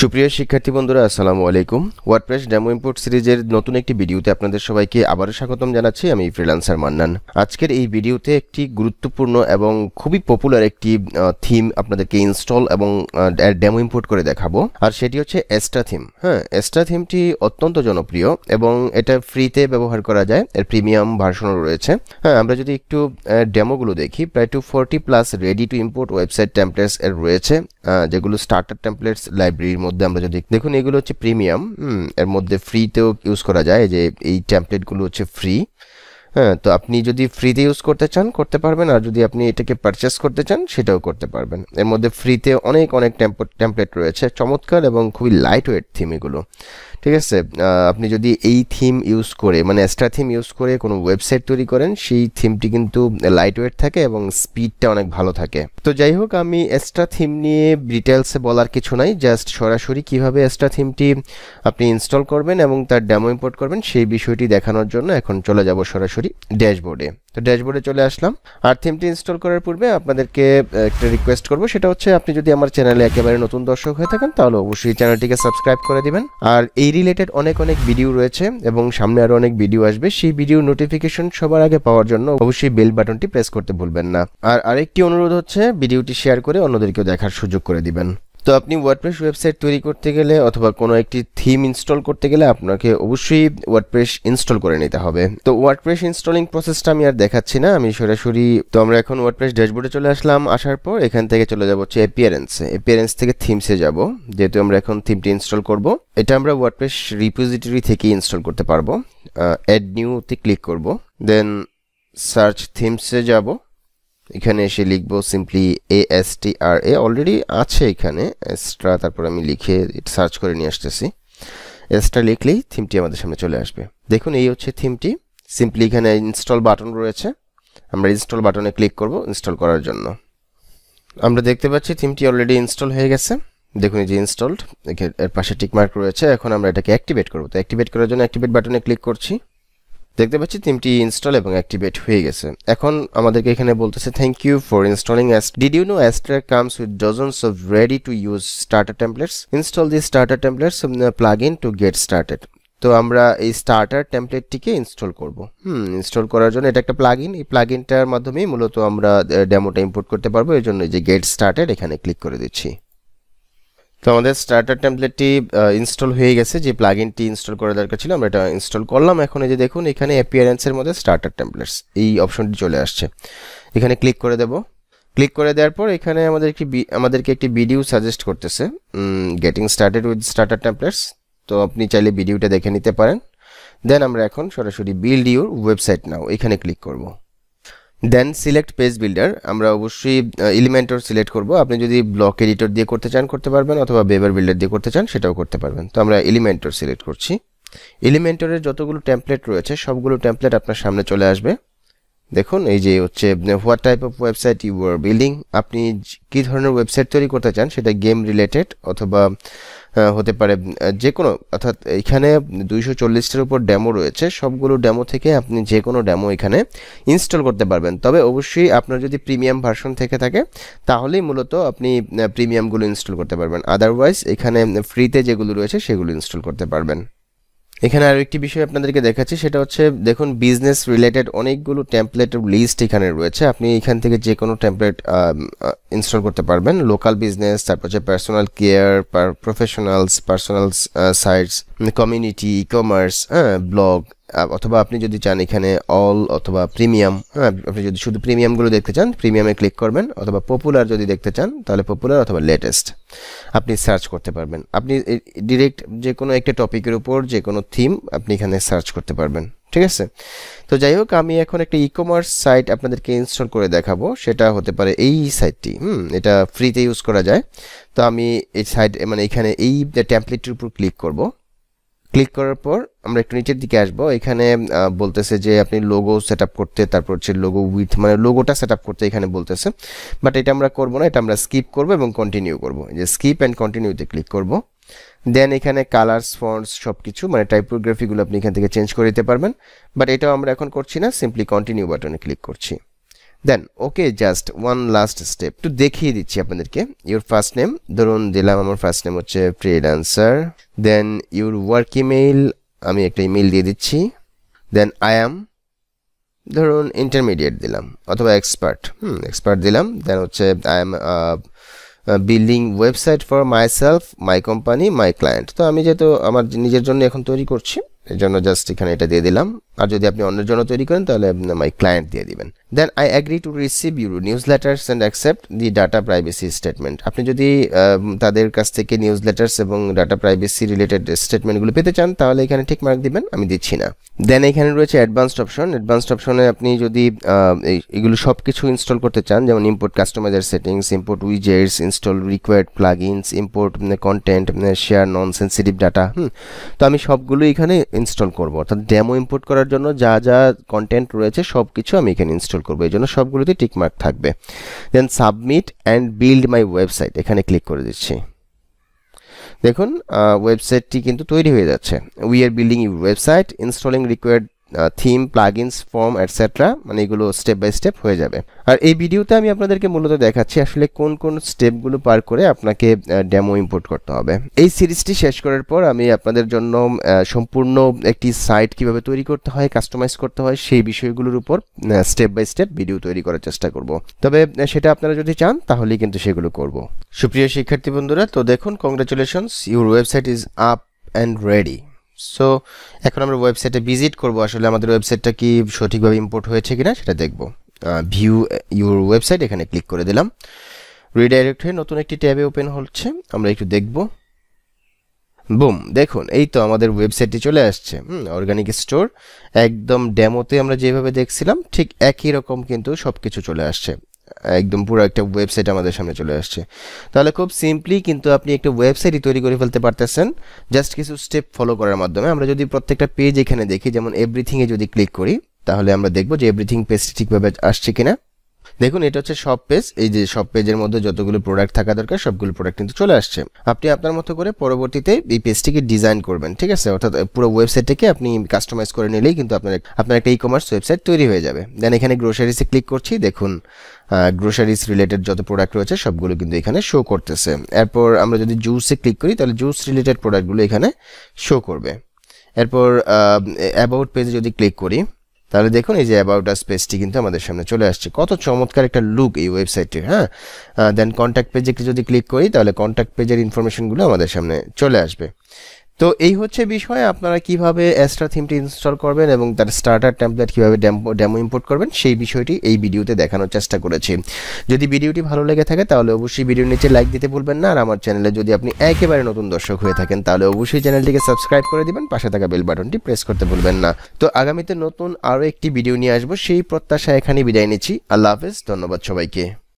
সুপ্রিয় শিক্ষার্থী বন্ধুরা, আসসালামু আলাইকুম। ওয়ার্ডপ্রেস ডেমো ইম্পোর্ট সিরিজের নতুন একটি ভিডিওতে আপনাদের সবাইকে আবারও স্বাগতম জানাচ্ছি। আমি ফ্রিল্যান্সার মান্নান। আজকের এই ভিডিওতে একটি গুরুত্বপূর্ণ এবং খুবই পপুলার একটি থিম আপনাদেরকে ইনস্টল এবং ডেমো ইম্পোর্ট করে দেখাবো। আর সেটি হচ্ছে এস্টা থিম হ্যাঁ এস্টা থিমটি অত্যন্ত জনপ্রিয় এবং এটা ফ্রিতে ব্যবহার করা যায়। এর প্রিমিয়াম ভার্সনও রয়েছে। হ্যাঁ আমরা যদি একটু ডেমোগুলো দেখি, প্রায় two forty plus ready to import website templates এর রয়েছে। যেগুলো স্টার্টার টেমপ্লেটস লাইব্রেরির মধ্যে আমরা যদি দেখুন, এগুলো হচ্ছে প্রিমিয়াম এর মধ্যে ফ্রিতেও ইউজ করা যায়। যে, এই ট্যাম্পলেটগুলো হচ্ছে ফ্রি হ্যাঁ তো আপনি যদি ফ্রিতে ইউজ করতে চান, করতে পারবেন। আর যদি আপনি এটাকে পারচেস করতে চান, সেটাও করতে পারবেন। এর মধ্যে ফ্রিতে অনেক অনেক টেমপ্লেট রয়েছে। চমৎকার এবং খুবই লাইট ওয়েট থিম এগুলো। ঠিক আছে? আপনি যদি এই থিম ইউজ করে মানে এক্সট্রা থিম ইউজ করে কোনো ওয়েবসাইট তৈরি করেন, সেই থিমটি কিন্তু লাইট ওয়েট থাকে এবং স্পিডটা অনেক ভালো থাকে। তো যাই হোক, আমি এক্সট্রা থিম নিয়ে ডিটেলসে বলার কিছু নাই জাস্ট সরাসরি কীভাবে এক্সট্রা থিমটি আপনি ইনস্টল করবেন এবং তার ডেমো ইম্পোর্ট করবেন, সেই বিষয়টি দেখানোর জন্য এখন চলে যাব সরাসরি ড্যাশবোর্ডে তো ড্যাশবোর্ডে চলে আসলাম। আর থিমটি ইনস্টল করার পূর্বে আপনাদেরকে একটা রিকোয়েস্ট করব, সেটা হচ্ছে আপনি যদি আমার চ্যানেলে একেবারে নতুন দর্শক হয়ে থাকেন, তাহলে অবশ্যই চ্যানেলটিকে সাবস্ক্রাইব করে দিবেন। আর এই রিলেটেড অনেক অনেক ভিডিও রয়েছে এবং সামনে আরও অনেক ভিডিও আসবে। সেই ভিডিও নোটিফিকেশন সবার আগে পাওয়ার জন্য অবশ্যই বেল বাটনটি প্রেস করতে ভুলবেন না। আর আরেকটি অনুরোধ হচ্ছে ভিডিওটি শেয়ার করে অন্যদেরকেও দেখার সুযোগ করে দিবেন। তো আপনি ওয়ার্ডপ্রেস ওয়েবসাইট তৈরি করতে গেলে অথবা কোনো একটি থিম ইনস্টল করতে গেলে আপনাকে অবশ্যই ওয়ার্ডপ্রেস ইনস্টল করে নিতে হবে। তো ওয়ার্ডপ্রেস ইনস্টলিং প্রসেসটা আমি আর দেখাচ্ছি না, আমি সরাসরি, তো আমরা এখন ওয়ার্ডপ্রেস ড্যাশবোর্ডে চলে আসলাম, আসার পর এখান থেকে চলে যাব হচ্ছে অ্যাপিয়ারেন্সে অ্যাপিয়ারেন্স থেকে থিমসে যাব, যেহেতু আমরা এখন থিমটি ইনস্টল করব। এটা আমরা ওয়ার্ডপ্রেস রিপোজিটরি থেকে ইনস্টল করতে পারব। অ্যাড নিউতে ক্লিক করব দেন সার্চ থিমসে যাব। এখানে এসে লিখব simply A S T R A already আছে এখানে এক্সট্রা তারপর আমি লিখে সার্চ করে নিয়ে আসতেছি। এক্সট্রা লিখলেই থিমটি আমাদের সামনে চলে আসবে। দেখুন, এই হচ্ছে থিমটি সিম্পলি এখানে ইনস্টল বাটন রয়েছে। আমরা ইনস্টল বাটনে ক্লিক করব ইনস্টল করার জন্য। আমরা দেখতে পাচ্ছি থিমটি অলরেডি ইনস্টল হয়ে গেছে। দেখুন, এই যে ইনস্টলড এর পাশে টিকমার্ক রয়েছে। এখন আমরা এটাকে অ্যাক্টিভেট করব। তো অ্যাক্টিভেট করার জন্য অ্যাক্টিভেট বাটনে ক্লিক করছি। দেখতে পাচ্ছি থিমটি ইনস্টল এবং অ্যাক্টিভেট হয়ে গেছে। এখন আমাদেরকে এখানে বলতেছে thank you for installing did you know Astra comes with dozens of ready to use starter templates install the starter templates plug in to get started তো আমরা এই স্টার্টার টেমপ্লেটটিকে ইনস্টল করব। হুম ইনস্টল করার জন্য এটা একটা প্লাগ ইন এই প্লাগ ইনটার মাধ্যমেই মূলত আমরা ডেমোটা ইম্পোর্ট করতে পারব। এই জন্য যে গেট স্টার্টেড এখানে ক্লিক করে দিচ্ছি। তো আমাদের স্টার্টার টেমপ্লেটটি ইনস্টল হয়ে গেছে, যে প্লাগইনটি ইনস্টল করা দরকার ছিল, আমরা এটা ইনস্টল করলাম। এখন এই যে দেখুন, এখানে অ্যাপিয়ারেন্সের মধ্যে স্টার্টার টেমপ্লেটস এই অপশনটি চলে আসছে। এখানে ক্লিক করে দেব। ক্লিক করে দেওয়ার পর এখানে আমাদের একটি আমাদেরকে একটি ভিডিও সাজেস্ট করতেছে getting started with starter templates তো আপনি চাইলে ভিডিওটা দেখে নিতে পারেন। দেন আমরা এখন সরাসরি বিল্ড ইউর ওয়েবসাইট নাও এখানে ক্লিক করব। দেন সিলেক্ট পেজ বিল্ডার আমরা অবশ্যই এলিমেন্টর সিলেক্ট করব। আপনি যদি ব্লক এডিটর দিয়ে করতে চান, করতে পারবেন, অথবা বেবার বিল্ডার দিয়ে করতে চান, সেটাও করতে পারবেন। তো আমরা এলিমেন্টর সিলেক্ট করছি। এলিমেন্টরের যতগুলো টেমপ্লেট রয়েছে, সবগুলো টেমপ্লেট আপনার সামনে চলে আসবে। দেখুন, এই যে হচ্ছে what type of website you are building আপনি কী ধরনের ওয়েবসাইট তৈরি করতে চান, সেটা গেম রিলেটেড অথবা হতে পারে। যে কোনো অর্থাৎ এখানে দুইশো চল্লিশটার উপর ড্যামো রয়েছে। সবগুলো ড্যামো থেকে আপনি যে কোনো ড্যামো এখানে ইনস্টল করতে পারবেন। তবে অবশ্যই আপনার যদি প্রিমিয়াম ভার্সন থেকে থাকে, তাহলেই মূলত আপনি প্রিমিয়ামগুলো ইনস্টল করতে পারবেন। আদারওয়াইজ এখানে ফ্রিতে যেগুলো রয়েছে, সেগুলো ইনস্টল করতে পারবেন। এখানে আরও একটি বিষয় আপনাদেরকে দেখাচ্ছি, সেটা হচ্ছে দেখুন বিজনেস রিলেটেড অনেকগুলো টেমপ্লেটের লিস্ট এখানে রয়েছে। আপনি এখান থেকে যে কোনো টেমপ্লেট ইনস্টল করতে পারবেন। লোকাল বিজনেস তারপর হচ্ছে personal care professionals personal sites community e commerce হ্যাঁ ব্লগ অথবা আপনি যদি চান এখানে অল অথবা প্রিমিয়াম হ্যাঁ আপনি যদি শুধু প্রিমিয়ামগুলো দেখতে চান প্রিমিয়ামে ক্লিক করবেন, অথবা পপুলার যদি দেখতে চান, তাহলে পপুলার অথবা লেটেস্ট আপনি সার্চ করতে পারবেন। আপনি ডিরেক্ট যে কোনো একটা টপিকের উপর যে কোনো থিম আপনি এখানে সার্চ করতে পারবেন, ঠিক আছে? তো যাই হোক, আমি এখন একটা ই কমার্স সাইট আপনাদেরকে ইনস্টল করে দেখাবো, সেটা হতে পারে এই সাইটটি হুম, এটা ফ্রিতে ইউজ করা যায়। তো আমি এই সাইট মানে এখানে এই ট্যাম্পলেটটির উপর ক্লিক করব। ক্লিক করার পর আমরা একটু নিচের দিকে আসব। এখানে বলতেছে যে আপনি লোগো সেট করতে, তারপর হচ্ছে লোগো উইথ মানে লোগোটা সেট করতে এখানে বলতেছে। বাট এটা আমরা করব না, এটা আমরা স্কিপ করব এবং কন্টিনিউ করব। যে স্কিপ অ্যান্ড কন্টিনিউতে ক্লিক করব। দেন এখানে কালার্স ফন্টস সব কিছু মানে টাইপোগ্রাফিগুলো আপনি এখান থেকে চেঞ্জ করে দিতে পারবেন। বাট এটাও আমরা এখন করছি না সিম্পলি কন্টিনিউ বাটনে ক্লিক করছি। Then okay just one last step একটু দেখিয়ে দিচ্ছি আপনাদেরকে। ইউর ফার্স্ট নেম ধরুন দিলাম আমার ফার্স্ট নেম হচ্ছে freelancer then your work email আমি একটা ইমেইল দিয়ে দিচ্ছি দেন আই অ্যাম ধরুন ইন্টারমিডিয়েট দিলাম, অথবা এক্সপার্ট হুম এক্সপার্ট দিলাম দেন হচ্ছে I am building website for my self my company my client তো আমি যেহেতু আমার নিজের জন্য এখন তৈরি করছি এর জন্য জাস্ট এখানে এটা দিয়ে দিলাম। আর যদি আপনি অন্যের জন্য তৈরি করেন, তাহলে মাই ক্লায়েন্ট দিয়ে দিবেন। Then I agree to receive your newsletters and accept the data privacy statement আপনি যদি তাদের কাছ থেকে নিউজ লেটার্স এবং ডাটা প্রাইভেসি রিলেটেড স্টেটমেন্টগুলো পেতে চান, তাহলে এখানে ঠিক মার্ক দিবেন, আমি দিচ্ছি না। দেন এখানে রয়েছে অ্যাডভান্সড অপশন অ্যাডভান্সড অপশনে আপনি যদি এগুলো সব কিছু ইনস্টল করতে চান, যেমন import customizer settings import widgets install required plugins import content share non sensitive data hmm. তো আমি সবগুলো এখানে ইনস্টল করব। অর্থাৎ ডেমো ইম্পোর্ট করার জন্য যা যা কন্টেন্ট রয়েছে সব কিছু আমি এখানে ইনস্টল করব। এই জন্য সবগুলোতে টিকমার্ক থাকবে। Then submit and build my website এখানে ক্লিক করে দিচ্ছি। দেখুন ওয়েবসাইটটি কিন্তু তৈরি হয়ে যাচ্ছে। We are building your website installing required theme plugins form etcetera মানে এগুলো স্টেপ বাই স্টেপ হয়ে যাবে। আর এই ভিডিওতে আমি আপনাদেরকে মূলত দেখাচ্ছি আসলে কোন কোন স্টেপগুলো পার করে আপনাকে ডেমো ইম্পোর্ট করতে হবে। এই সিরিজটি শেষ করার পর আমি আপনাদের জন্য সম্পূর্ণ একটি সাইট কীভাবে তৈরি করতে হয় কাস্টমাইজ করতে হয়, সেই বিষয়গুলোর উপর স্টেপ বাই স্টেপ ভিডিও তৈরি করার চেষ্টা করব। তবে সেটা আপনারা যদি চান, তাহলেই কিন্তু সেগুলো করব। সুপ্রিয় শিক্ষার্থী বন্ধুরা, তো দেখুন congratulations your website is up and ready so এখন আমরা ওয়েবসাইটে ভিজিট করব। আসলে আমাদের ওয়েবসাইটটা কি সঠিকভাবে ইম্পোর্ট হয়েছে কিনা সেটা দেখব। ভিউ ইউর ওয়েবসাইট এখানে ক্লিক করে দিলাম। রিডাইরেক্ট হয়ে নতুন একটি ট্যাবে ওপেন হচ্ছে। আমরা একটু দেখব। বুম দেখুন, এই তো আমাদের ওয়েবসাইটটি চলে আসছে। হুম অর্গানিক স্টোর একদম ডেমোতে আমরা যেভাবে দেখছিলাম, ঠিক একই রকম কিন্তু সব কিছু চলে আসছে। একদম পুরো একটা ওয়েবসাইট আমাদের সামনে চলে আসছে। তাহলে খুব সিম্পলি কিন্তু আপনি একটা ওয়েবসাইটই তৈরি করে ফেলতে পারতেছেন। জাস্ট কিছু স্টেপ ফলো করার মাধ্যমে। আমরা যদি প্রত্যেকটা পেজ এখানে দেখি, যেমন এভরিথিংয়ে যদি ক্লিক করি, তাহলে আমরা দেখব যে এভরিথিং পেজটি ঠিকভাবে আসছে কিনা। দেখুন, এটা হচ্ছে সব পেজ এই যে সব পেজের মধ্যে যতগুলো প্রোডাক্ট থাকা দরকার, সবগুলো প্রোডাক্ট কিন্তু চলে আসছে। আপনি আপনার মতো করে পরবর্তীতে এই পেজটিকে ডিজাইন করবেন, ঠিক আছে? অর্থাৎ পুরো ওয়েবসাইটটাকে আপনি কাস্টমাইজ করে নিলেই কিন্তু আপনার আপনার একটা ই কমার্স ওয়েবসাইট তৈরি হয়ে যাবে। দেন এখানে গ্রোসারিসে ক্লিক করছি, দেখুন গ্রোসারিস রিলেটেড যত প্রোডাক্ট রয়েছে, সবগুলো কিন্তু এখানে শো করতেছে। এরপর আমরা যদি জুসে ক্লিক করি, তাহলে জুস রিলেটেড প্রোডাক্টগুলো এখানে শো করবে। এরপর অ্যাবাউট পেজে যদি ক্লিক করি তাহলে দেখুন এই যে অ্যাবাউট আস পেজটি কিন্তু আমাদের সামনে চলে আসছে। কত চমৎকার একটা লুক এই ওয়েবসাইটটির হ্যাঁ? দেন কন্ট্যাক্ট পেজে যদি ক্লিক করি, তাহলে কন্ট্যাক্ট পেজের ইনফরমেশনগুলো আমাদের সামনে চলে আসবে। তো এই হচ্ছে বিষয়, আপনারা কীভাবে অ্যাস্ট্রা থিমটি ইনস্টল করবেন এবং তার স্টার্টার টেমপ্লেট কীভাবে ডেমো ইম্পোর্ট করবেন, সেই বিষয়টি এই ভিডিওতে দেখানোর চেষ্টা করেছি। যদি ভিডিওটি ভালো লেগে থাকে, তাহলে অবশ্যই ভিডিওর নিচে লাইক দিতে ভুলবেন না, আর আমার চ্যানেলে যদি আপনি একেবারে নতুন দর্শক হয়ে থাকেন, তাহলে অবশ্যই চ্যানেলটিকে সাবস্ক্রাইব করে দিবেন, পাশে থাকা বেল বাটনটি প্রেস করতে ভুলবেন না। তো আগামীতে নতুন আরও একটি ভিডিও নিয়ে আসব, সেই প্রত্যাশা এখানেই বিদায় নিচ্ছি। আল্লাহ হাফেজ, ধন্যবাদ সবাইকে।